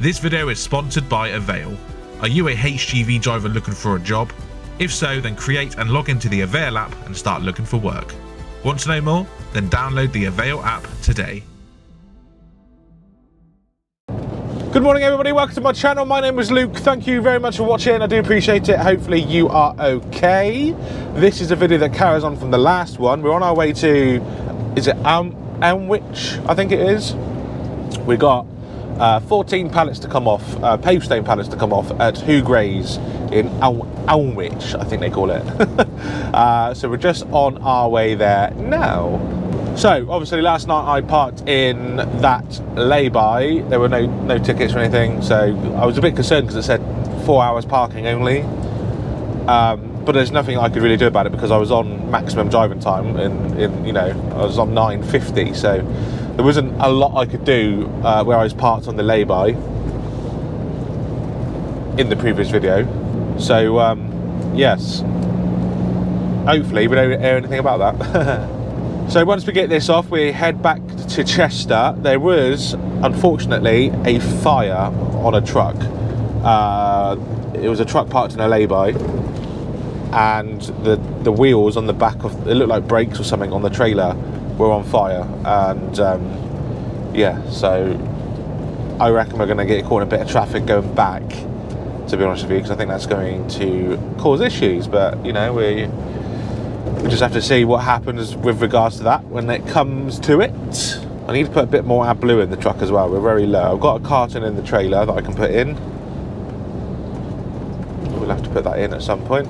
This video is sponsored by Avail. Are you a HGV driver looking for a job? If so, then create and log into the Avail app and start looking for work. Want to know more? Then download the Avail app today. Good morning, everybody. Welcome to my channel. My name is Luke. Thank you very much for watching. I do appreciate it. Hopefully, you are okay. This is a video that carries on from the last one. We're on our way to, is it Elm, Elmwich? I think it is. We got uh, 14 pallets to come off, uh, pave stone pallets to come off at Huws Grays in Elmwich, I think they call it. uh, so we're just on our way there now. So obviously last night I parked in that lay-by. There were no no tickets or anything, so I was a bit concerned because it said four hours parking only. Um, but there's nothing I could really do about it because I was on maximum driving time, in, in you know I was on 9:50, so there wasn't a lot I could do uh, where I was parked on the lay-by in the previous video. So um, yes, hopefully we don't hear anything about that. So once we get this off, we head back to Chester. There was, unfortunately, a fire on a truck. Uh, it was a truck parked in a lay-by, and the the wheels on the back of it looked like brakes or something on the trailer were on fire. And um, yeah, so I reckon we're going to get caught in a bit of traffic going back. To be honest with you, because I think that's going to cause issues. But you know, we we just have to see what happens with regards to that when it comes to it. I need to put a bit more AdBlue in the truck as well. We're very low. I've got a carton in the trailer that I can put in. We'll have to put that in at some point.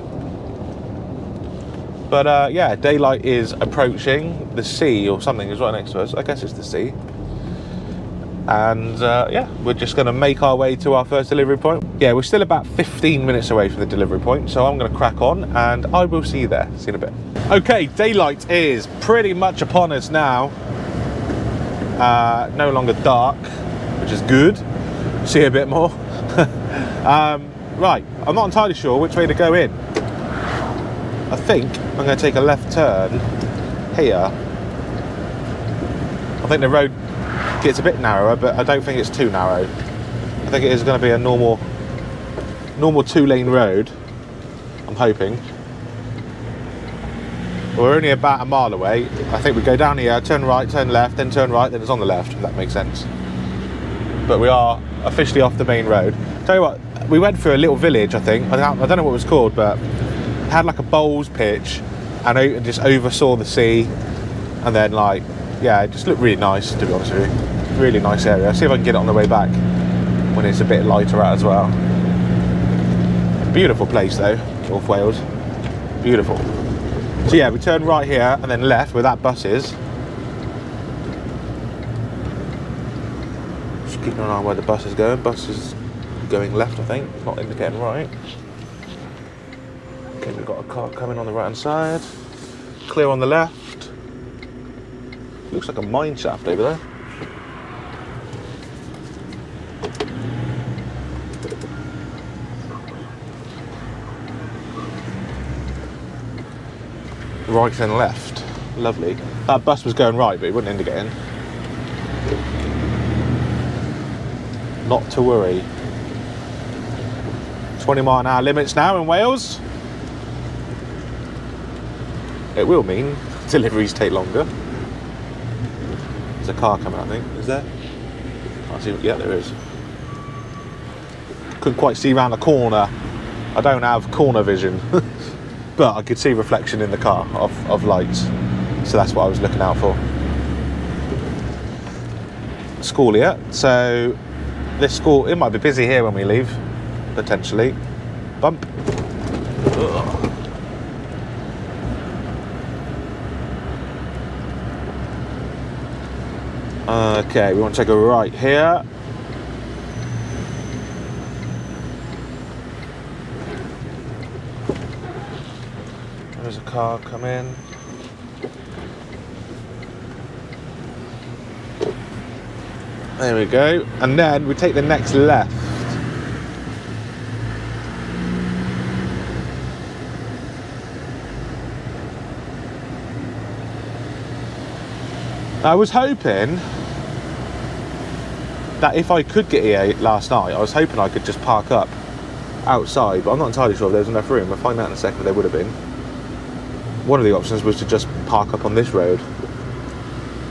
But uh, yeah, daylight is approaching. The sea or something is right next to us. I guess it's the sea. And uh, yeah, we're just going to make our way to our first delivery point. Yeah, we're still about 15 minutes away from the delivery point, so I'm going to crack on and I will see you there. See you in a bit. Okay, daylight is pretty much upon us now. Uh, no longer dark, which is good. See a bit more. um, right, I'm not entirely sure which way to go in. I think I'm going to take a left turn here. I think the road gets a bit narrower, but I don't think it's too narrow. I think it is going to be a normal, normal two-lane road. I'm hoping. We're only about a mile away. I think we go down here, turn right, turn left, then turn right, then it's on the left, if that makes sense. But we are officially off the main road. Tell you what, we went through a little village, I think. I don't, know what it was called, but had like a bowls pitch and I just oversaw the sea. And then like, yeah, it just looked really nice, to be honest with you. Really nice area. See if I can get it on the way back when it's a bit lighter out as well. Beautiful place though, North Wales. Beautiful. So yeah, we turn right here and then left where that bus is. Just keeping an eye where the bus is going. Bus is going left, I think. Not indicating right. Okay, we've got a car coming on the right hand side. Clear on the left. Looks like a mine shaft over there. right and left. Lovely. That bus was going right, but it wouldn't indicate in. Not to worry. 20 mile an hour limits now in Wales. It will mean deliveries take longer. There's a car coming, I think. Is there? I see. Yeah, there is. Couldn't quite see around the corner. I don't have corner vision. but I could see reflection in the car of, of lights. So that's what I was looking out for. School here. So this school, it might be busy here when we leave, potentially. Bump. Okay, we want to take a right here. There's a car come in. There we go. And then we take the next left. I was hoping that if I could get here last night, I was hoping I could just park up outside, but I'm not entirely sure if there's enough room. We'll find out in a second if there would have been. One of the options was to just park up on this road,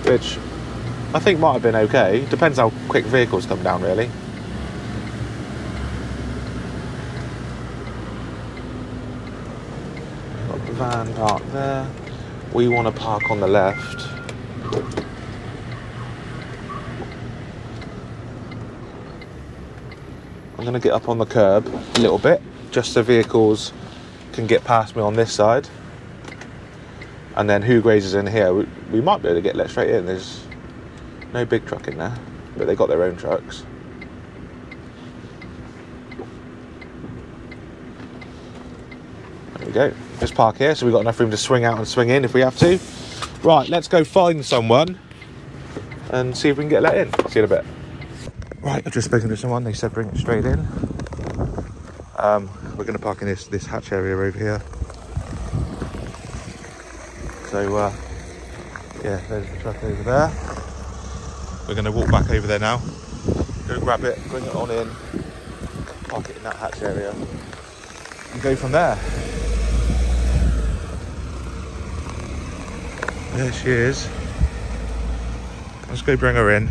which I think might have been okay. Depends how quick vehicles come down, really. Got the van parked there. We want to park on the left. I'm going to get up on the curb a little bit, just so vehicles can get past me on this side. And then who grazes in here? We, we might be able to get let straight in. There's no big truck in there, but they got their own trucks. There we go. Just park here, so we've got enough room to swing out and swing in if we have to. Right, let's go find someone and see if we can get let in. See you in a bit. Right, I've just spoken to someone. They said bring it straight in. Um, we're going to park in this this hatch area over here. So uh, yeah, there's the truck over there. We're going to walk back over there now. Go grab it, bring it on in, park it in that hatch area, and go from there. There she is. Let's go bring her in.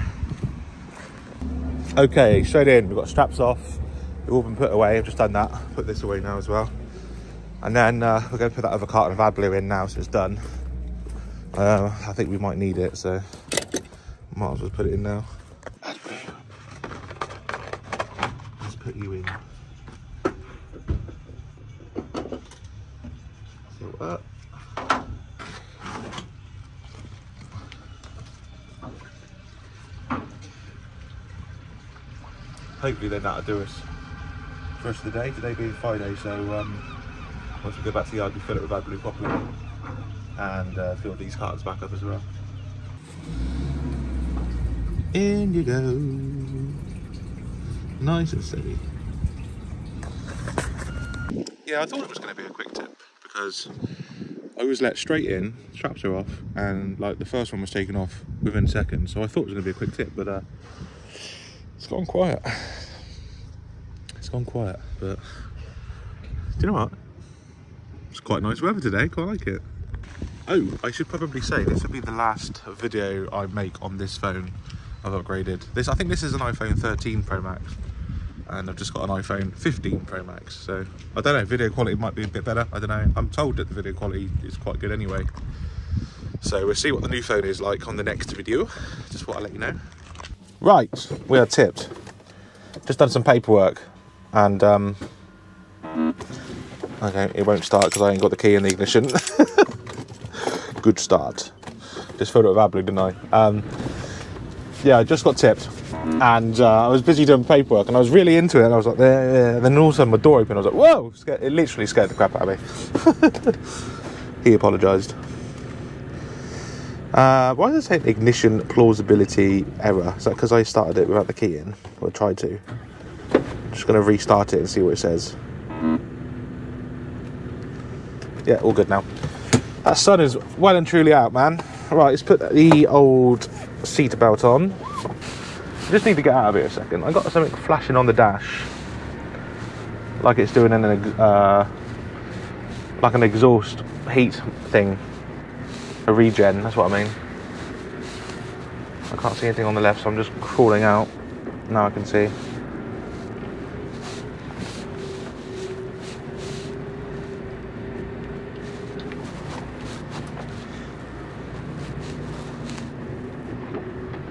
Okay, straight in. We've got straps off. They've all been put away. I've just done that. Put this away now as well. And then uh, we're going to put that other carton of AdBlue in now, so it's done. Uh, I think we might need it, so might as well put it in now. AdBlue. Let's put you in. So up. Hopefully then that'll do us for us today. Today being Friday, so um, once we go back to the yard, we fill it with AdBlue properly and uh, fill these cartons back up as well. In you go, nice and steady. Yeah, I thought it was going to be a quick tip because I was let straight in, straps are off, and like the first one was taken off within seconds. So I thought it was going to be a quick tip, but uh, it's gone quiet. It's gone quiet, but do you know what? It's quite nice weather today, quite like it. Oh, I should probably say this will be the last video I make on this phone I've upgraded. This I think this is an iPhone 13 Pro Max and I've just got an iPhone 15 Pro Max. So I don't know, video quality might be a bit better. I don't know. I'm told that the video quality is quite good anyway. So we'll see what the new phone is like on the next video. Just what I'll let you know. Right, we are tipped. Just done some paperwork and um, okay, it won't start because I ain't got the key in the ignition. Good start. Just filled it with didn't I? Um, yeah, I just got tipped and uh, I was busy doing paperwork and I was really into it and I was like, there. And then all of a sudden my door opened. I was like, whoa! It literally scared the crap out of me. he apologised. Uh, why does it say ignition plausibility error? Is that because I started it without the key in? Or tried to? Just going to restart it and see what it says. Yeah, all good now. That sun is well and truly out, man. Right, let's put the old seat belt on. I just need to get out of here a second. I got something flashing on the dash, like it's doing an uh, like an exhaust heat thing, a regen. That's what I mean. I can't see anything on the left, so I'm just crawling out. Now I can see.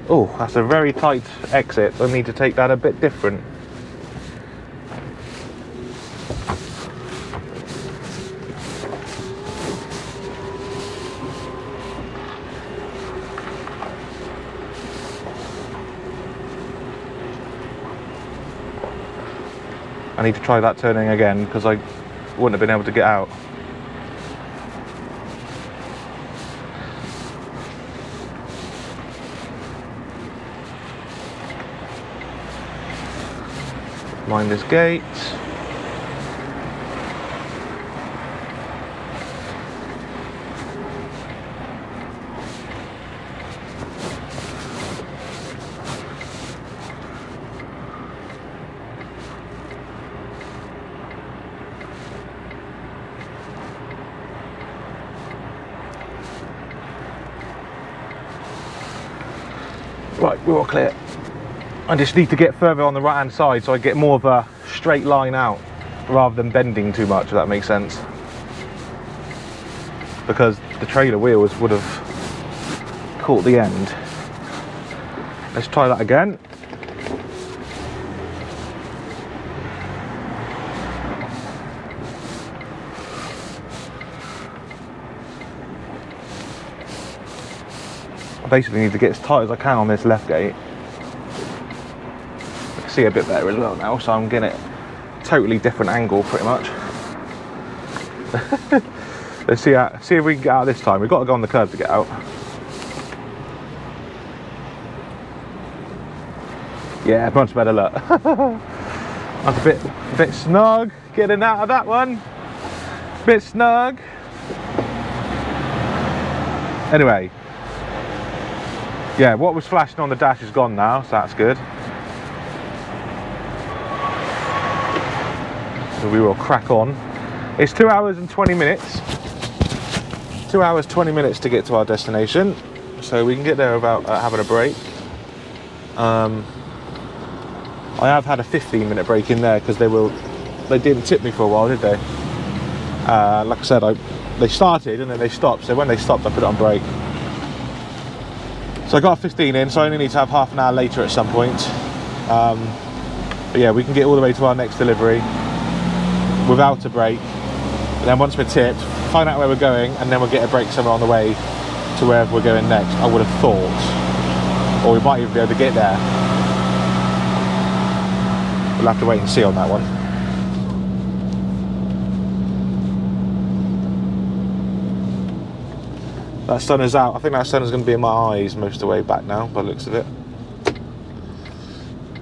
Oh, that's a very tight exit. I need to take that a bit different. I need to try that turning again because I wouldn't have been able to get out. Mind this gate. We're all clear. I just need to get further on the right hand side so I get more of a straight line out rather than bending too much, if that makes sense. Because the trailer wheels would have caught the end. Let's try that again. Basically need to get as tight as I can on this left gate. I can see a bit better as well now, so I'm getting it totally different angle pretty much. Let's see how, see if we can get out this time. We've got to go on the curb to get out. Yeah, much better luck. That's a bit, a bit snug getting out of that one. Bit snug. Anyway, yeah, what was flashing on the dash is gone now, so that's good. So we will crack on. It's two hours and 20 minutes. Two hours, 20 minutes to get to our destination. So we can get there without uh, having a break. Um, I have had a 15 minute break in there because they will, they didn't tip me for a while, did they? Uh, like I said, I, they started and then they stopped. So when they stopped, I put it on break. So I got 15 in, so I only need to have half an hour later at some point. Um, but yeah, we can get all the way to our next delivery without a break. And then once we're tipped, find out where we're going, and then we'll get a break somewhere on the way to wherever we're going next. I would have thought, or we might even be able to get there. We'll have to wait and see on that one. That sun is out. I think that sun is going to be in my eyes most of the way back now, by the looks of it.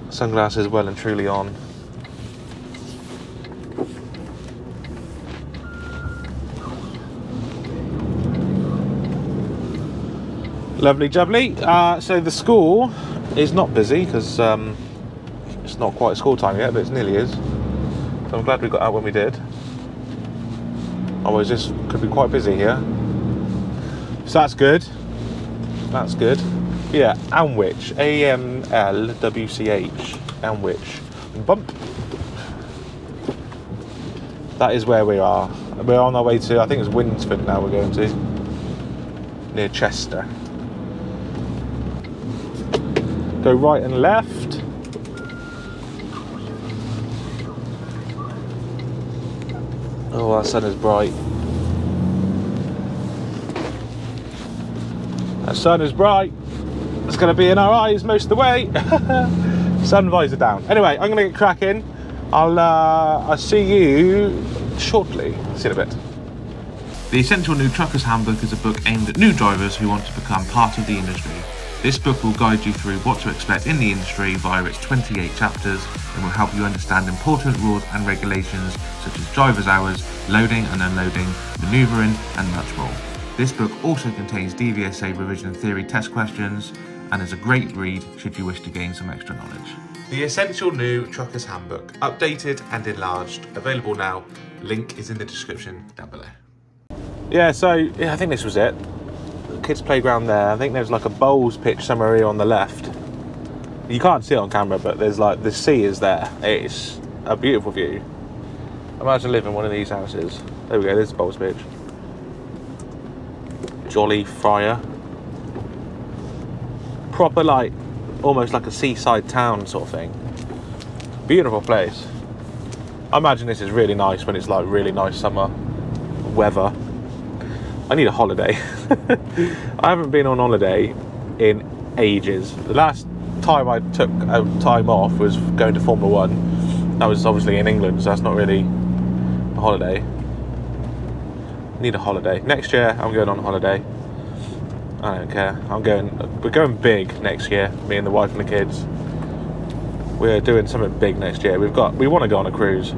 Sunglasses well and truly on. Lovely jubbly. Uh, so the school is not busy because um, it's not quite school time yet, but it nearly is. So I'm glad we got out when we did. Otherwise, this could be quite busy here. So that's good. That's good. Yeah, Amwich. A M L W C H. Amwich. Bump. That is where we are. We're on our way to, I think it's Winsford now we're going to. Near Chester. Go right and left. Oh, our sun is bright. Sun is bright. It's going to be in our eyes most of the way. sun visor down. Anyway, I'm going to get cracking. I'll, uh, I'll see you shortly. See you in a bit. The Essential New Truckers Handbook is a book aimed at new drivers who want to become part of the industry. This book will guide you through what to expect in the industry via its 28 chapters and will help you understand important rules and regulations such as driver's hours, loading and unloading, manoeuvring, and much more. This book also contains DVSA revision theory test questions and is a great read should you wish to gain some extra knowledge. The Essential New Truckers Handbook, updated and enlarged, available now. Link is in the description down below. Yeah, so yeah, I think this was it. Kids playground there. I think there's like a bowls pitch somewhere here on the left. You can't see it on camera, but there's like the sea is there. It's a beautiful view. Imagine living in one of these houses. There we go. There's the bowls pitch. Jolly Friar. Proper like, almost like a seaside town sort of thing. Beautiful place. I imagine this is really nice when it's like really nice summer weather. I need a holiday. I haven't been on holiday in ages. The last time I took a time off was going to Formula One. That was obviously in England, so that's not really a holiday. Need a holiday. Next year, I'm going on holiday. I don't care. I'm going. We're going big next year. Me and the wife and the kids. We're doing something big next year. We've got. We want to go on a cruise.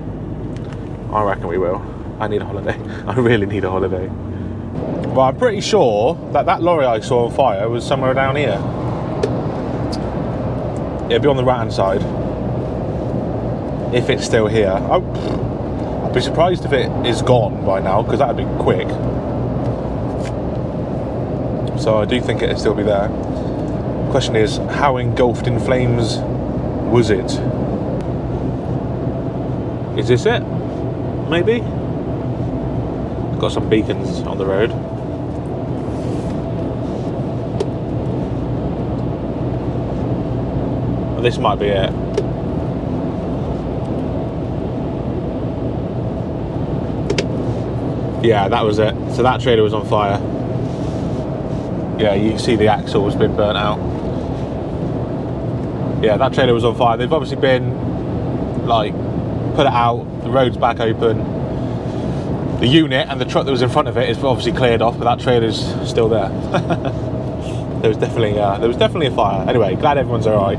I reckon we will. I need a holiday. I really need a holiday. Well, I'm pretty sure that that lorry I saw on fire was somewhere down here. It'll be on the right hand side. If it's still here. Oh, be surprised if it is gone by now, because that would be quick. So I do think it'll still be there. Question is, how engulfed in flames was it? Is this it? Maybe? Got some beacons on the road. This might be it. Yeah, that was it. So that trailer was on fire. Yeah, you can see the axle has been burnt out. Yeah, that trailer was on fire. They've obviously been like put it out. The road's back open. The unit and the truck that was in front of it is obviously cleared off, but that trailer's still there. there was definitely uh, there was definitely a fire. Anyway, glad everyone's all right.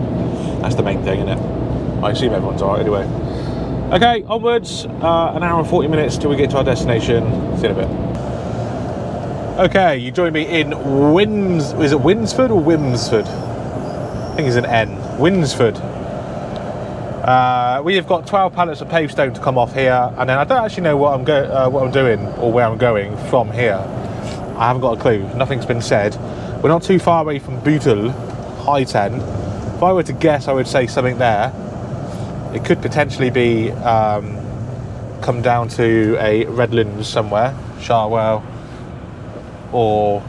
That's the main thing, isn't it? I assume everyone's all right anyway. Okay, onwards. Uh, an hour and 40 minutes till we get to our destination. See you in a bit. Okay, you join me in Wims. Is it Winsford or Wimsford? I think it's an N. Winsford. Uh, we have got 12 pallets of pavestone to come off here, and then I don't actually know what I'm go- uh, what I'm doing or where I'm going from here. I haven't got a clue. Nothing's been said. We're not too far away from Bootle, High 10. If I were to guess, I would say something there. It could potentially be um, come down to a Redlands somewhere, Sharwell, or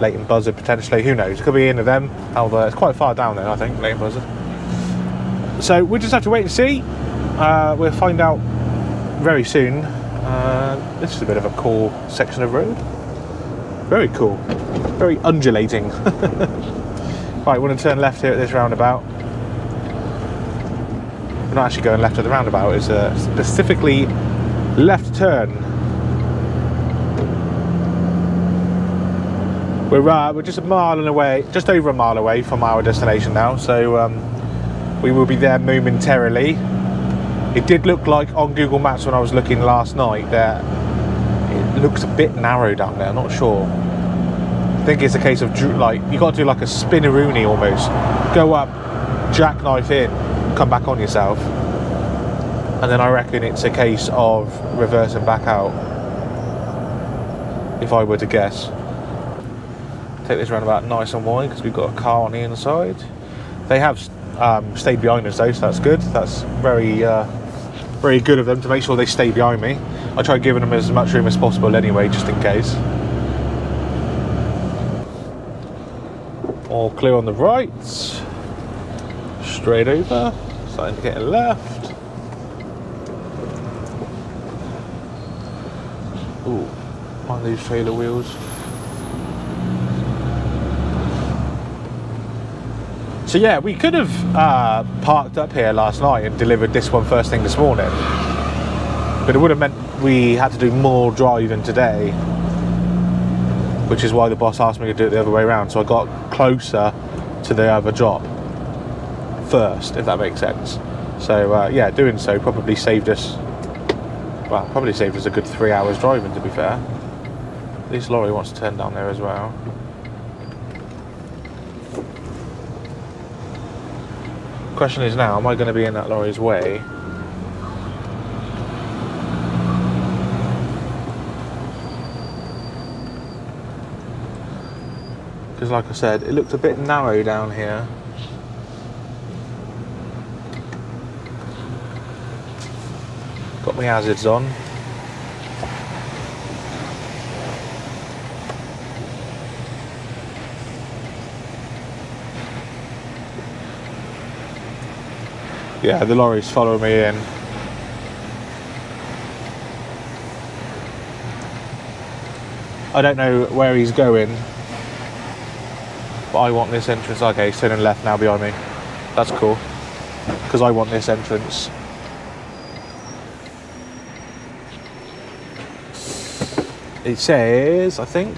Leighton Buzzard potentially. Who knows? It could be in of them. Although it's quite far down there, I think, Leighton Buzzard. So we just have to wait and see. Uh, we'll find out very soon. Uh, this is a bit of a cool section of road. Very cool. Very undulating. right, we're to turn left here at this roundabout. We're not actually going left at the roundabout, it's a specifically left turn. We're, uh, we're just a mile and away, just over a mile away from our destination now, so um, we will be there momentarily. It did look like on Google Maps when I was looking last night that it looks a bit narrow down there, I'm not sure. I think it's a case of like you got to do like a spinneroonie almost. Go up, jackknife in, come back on yourself, and then I reckon it's a case of reversing back out. If I were to guess, take this roundabout nice and wide because we've got a car on the inside. They have um, stayed behind us though, so that's good. That's very, uh, very good of them to make sure they stay behind me. I try giving them as much room as possible anyway, just in case. All clear on the right. Straight over. Starting to get a left. Ooh, one of these trailer wheels. So yeah, we could have uh, parked up here last night and delivered this one first thing this morning, but it would have meant we had to do more driving today, which is why the boss asked me to do it the other way around. So I got closer to the other job first, if that makes sense. So uh, yeah, doing so probably saved us. Well, probably saved us a good three hours driving. To be fair, this lorry wants to turn down there as well. Question is now, am I going to be in that lorry's way? Because like I said, it looked a bit narrow down here. My hazards on. Yeah, the lorry's following me in. I don't know where he's going, but I want this entrance. Okay, he's turning left now behind me. That's cool, because I want this entrance. It says, I think,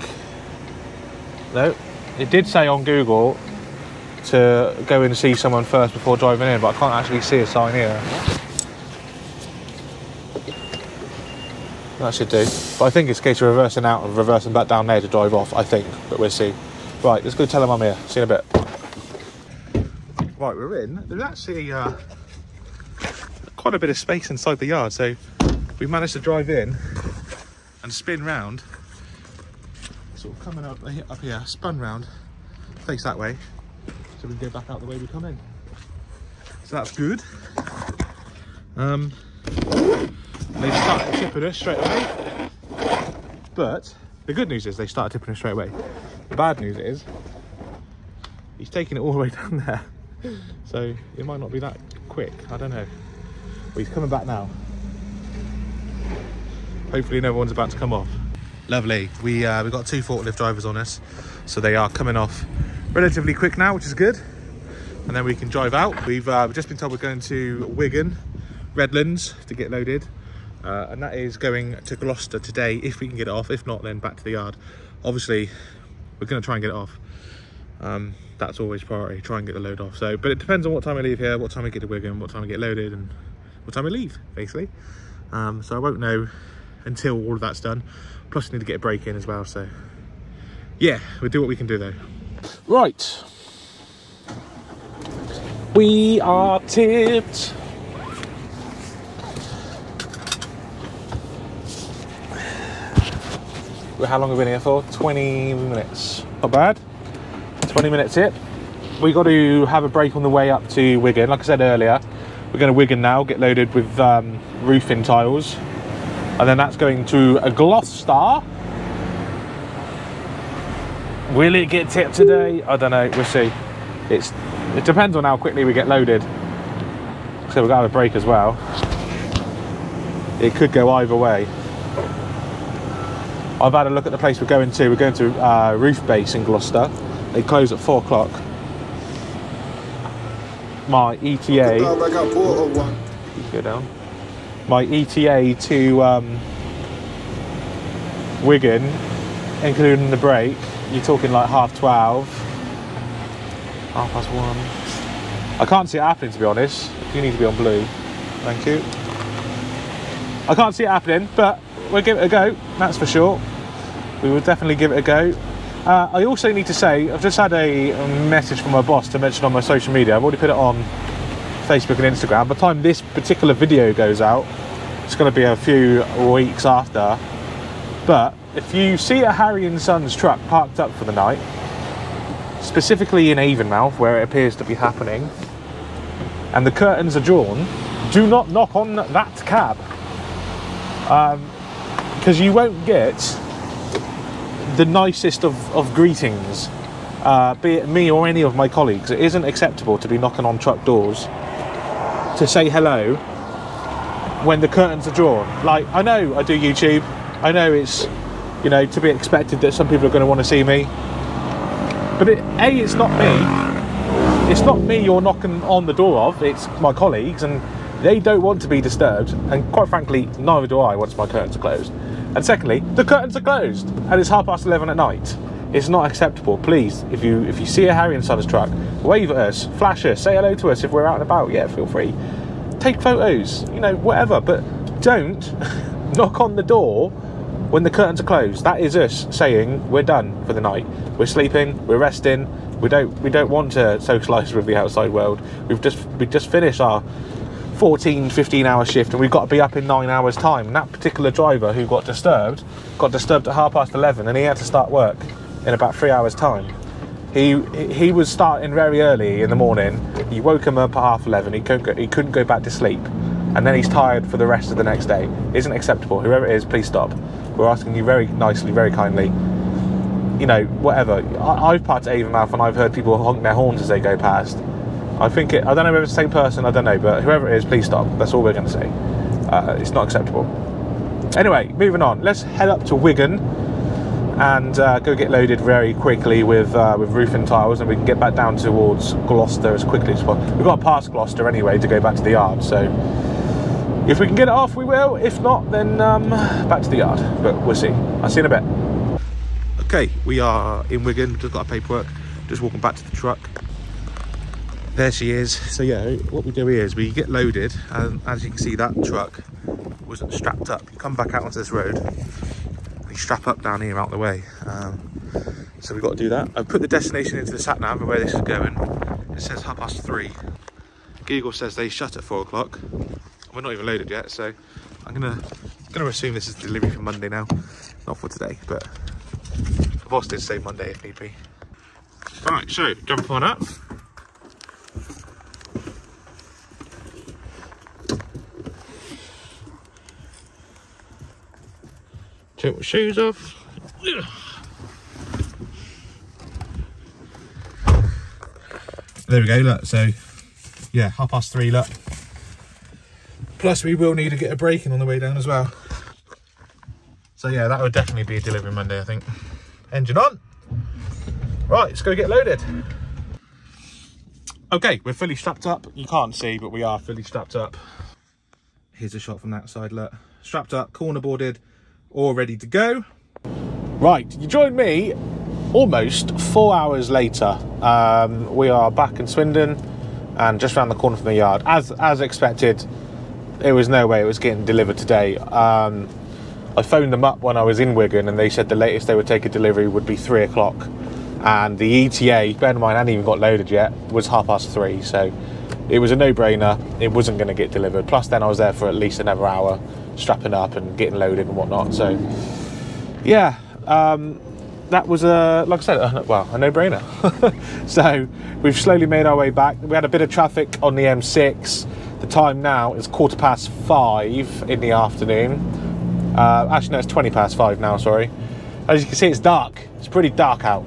no, it did say on Google to go and see someone first before driving in, but I can't actually see a sign here. That should do. But I think it's a case of reversing out and reversing back down there to drive off, I think, but we'll see. Right, let's go tell them I'm here. See you in a bit. Right, we're in. There's actually uh, quite a bit of space inside the yard, so we managed to drive in and spin round. Sort of coming up, up here, spun round face that way, so we can go back out the way we come in. So that's good. Um, they started tipping us straight away. But the good news is they started tipping us straight away. The bad news is he's taking it all the way down there. So it might not be that quick. I don't know. But he's coming back now. Hopefully no one's about to come off. Lovely. We uh, we got two forklift drivers on us, so they are coming off relatively quick now, which is good. And then we can drive out. We've uh, just been told we're going to Wigan, Redlands to get loaded. Uh, and that is going to Gloucester today if we can get it off. If not, then back to the yard. Obviously, we're going to try and get it off. Um, that's always priority, try and get the load off. So, but it depends on what time I leave here, what time I get to Wigan, what time I get loaded, and what time I leave, basically. Um, so I won't know until all of that's done. Plus, I need to get a break in as well. So, yeah, we'll do what we can do though. Right. We are tipped. How long have we been here for? 20 minutes. Not bad. 20 minutes it. We got to have a break on the way up to Wigan. Like I said earlier, we're going to Wigan now, get loaded with um, roofing tiles. And then that's going to a Gloucester. Will it get tipped today? I don't know. We'll see. It's It depends on how quickly we get loaded. So we've got to have a break as well. It could go either way. I've had a look at the place we're going to. We're going to uh, Roof Base in Gloucester. They close at four o'clock. My ETA. Go down. My ETA to um, Wigan, including the break, you're talking like half twelve, half past one. I can't see it happening to be honest. You need to be on blue. Thank you. I can't see it happening, but we'll give it a go. That's for sure. We will definitely give it a go. Uh, I also need to say, I've just had a message from my boss to mention on my social media. I've already put it on Facebook and Instagram. By the time this particular video goes out, it's going to be a few weeks after. But if you see a Harry and Sons truck parked up for the night, specifically in Avonmouth, where it appears to be happening, and the curtains are drawn, do not knock on that cab. Because um, you won't get the nicest of, of greetings, uh, be it me or any of my colleagues. It isn't acceptable to be knocking on truck doors to say hello when the curtains are drawn. Like, I know I do YouTube, I know it's, you know, to be expected that some people are going to want to see me. But it, A, it's not me. It's not me you're knocking on the door of, it's my colleagues, and they don't want to be disturbed. And quite frankly, neither do I once my curtains are closed. And secondly, the curtains are closed and it's half past 11 at night. It's not acceptable. Please, if you if you see a Harry and Sons truck, wave at us, flash us, say hello to us if we're out and about. Yeah, feel free. Take photos, you know, whatever. But don't knock on the door when the curtains are closed. That is us saying we're done for the night. We're sleeping. We're resting. We don't we don't want to socialise with the outside world. We've just we just finished our 14, 15 hour shift and we've got to be up in nine hours time. And that particular driver who got disturbed, got disturbed at half past 11 and he had to start work in about three hours time. He, he was starting very early in the morning. You woke him up at half 11. He couldn't, go, he couldn't go back to sleep. And then he's tired for the rest of the next day. Isn't acceptable. Whoever it is, please stop. We're asking you very nicely, very kindly. You know, whatever. I, I've parked at Avonmouth and I've heard people honk their horns as they go past I think it, I don't know whether it's the same person, I don't know, but whoever it is, please stop. That's all we're going to say. Uh, it's not acceptable. Anyway, moving on. Let's head up to Wigan and uh, go get loaded very quickly with uh, with roofing tiles, and we can get back down towards Gloucester as quickly as possible. We've got to pass Gloucester anyway to go back to the yard, so if we can get it off, we will. If not, then um, back to the yard. But we'll see. I'll see you in a bit. Okay, we are in Wigan. Just got our paperwork. Just walking back to the truck there she is so yeah what we do is we get loaded and as you can see that truck wasn't strapped up you come back out onto this road we strap up down here out the way. Um, so we've got to do that. I've put the destination into the sat nav and where this is going. It says half past three. Google says they shut at four o'clock. We're not even loaded yet so i'm gonna gonna assume this is delivery for monday now. Not for today but the boss did say monday if need be. Right, so jump on up. Take my shoes off. There we go, look, so yeah, half past three, look. Plus we will need to get a break in on the way down as well. So yeah, that would definitely be a delivery Monday, I think. Engine on. Right, let's go get loaded. Okay, we're fully strapped up. You can't see, but we are fully strapped up. Here's a shot from that side, look. Strapped up, corner boarded, all ready to go. Right, you joined me almost four hours later. Um, we are back in Swindon and just around the corner from the yard. As as expected, there was no way it was getting delivered today. Um, I phoned them up when I was in Wigan and they said the latest they would take a delivery would be three o'clock. And the ETA, bear in mind, I hadn't even got loaded yet, was half past three. So it was a no brainer. It wasn't going to get delivered. Plus, then I was there for at least another hour strapping up and getting loaded and whatnot. So yeah, um, that was a like I said, uh, well, a no-brainer. so we've slowly made our way back. We had a bit of traffic on the M6. The time now is quarter past five in the afternoon. Uh, actually, no, it's twenty past five now. Sorry. As you can see, it's dark. It's pretty dark out.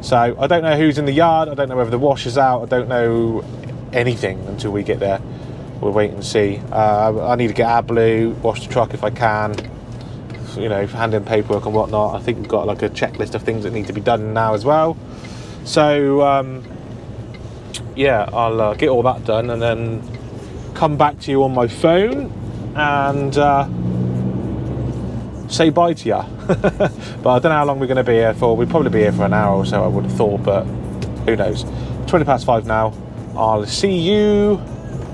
So I don't know who's in the yard. I don't know whether the wash is out. I don't know anything until we get there. We'll wait and see. Uh, I need to get AdBlue, wash the truck if I can you know, hand in paperwork and whatnot. I think we've got like a checklist of things that need to be done now as well. So um, yeah, I'll uh, get all that done and then come back to you on my phone and uh, say bye to you. but I don't know how long we're going to be here for. We'll probably be here for an hour or so, I would have thought, but who knows. 20 past five now. I'll see you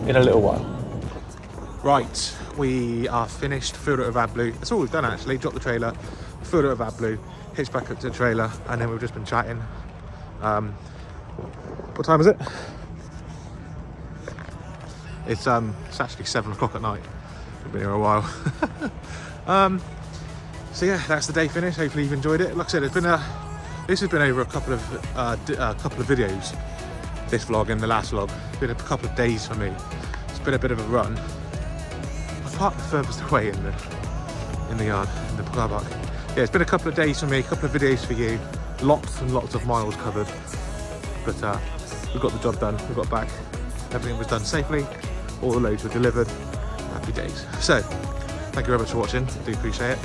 in a little while. Right, we are finished, filled it with AdBlue. That's all we've done actually, dropped the trailer, filled it with AdBlue, hitched back up to the trailer, and then we've just been chatting. Um, what time is it? It's um, it's actually seven o'clock at night. We've been here a while. um, so yeah, that's the day finished. Hopefully you've enjoyed it. Like I said, it's been a this has been over a couple of uh, a uh, couple of videos. This vlog and the last vlog. It's been a couple of days for me. It's been a bit of a run I parked the furthest away in the in the yard, in the car park. Yeah, it's been a couple of days for me, a couple of videos for you, lots and lots of miles covered. But uh, we got the job done, we got back, everything was done safely, all the loads were delivered, happy days. So, thank you very much for watching, I do appreciate it.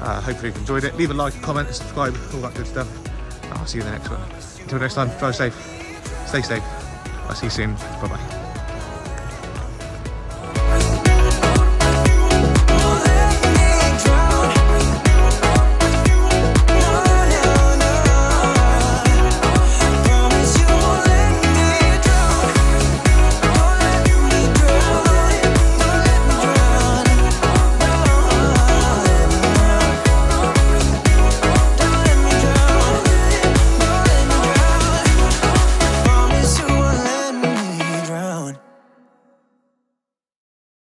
Uh, hopefully you've enjoyed it. Leave a like, comment, subscribe, all that good stuff. I'll see you in the next one. Until next time, drive safe, stay safe. I'll see you soon, bye bye.